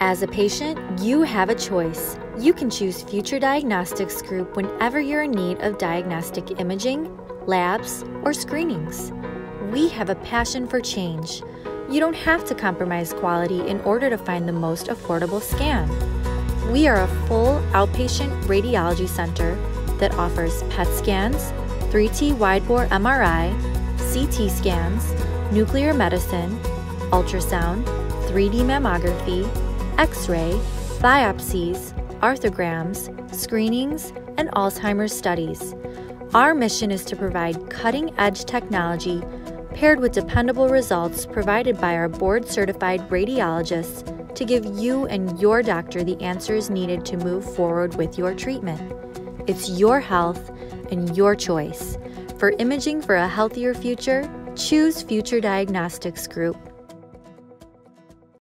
As a patient, you have a choice. You can choose Future Diagnostics Group whenever you're in need of diagnostic imaging, labs, or screenings. We have a passion for change. You don't have to compromise quality in order to find the most affordable scan. We are a full outpatient radiology center that offers PET scans, 3T wide bore MRI, CT scans, nuclear medicine, ultrasound, 3D mammography, x ray, biopsies, arthrograms, screenings, and Alzheimer's studies. Our mission is to provide cutting edge technology paired with dependable results provided by our board certified radiologists to give you and your doctor the answers needed to move forward with your treatment. It's your health and your choice. For imaging for a healthier future, choose Future Diagnostics Group.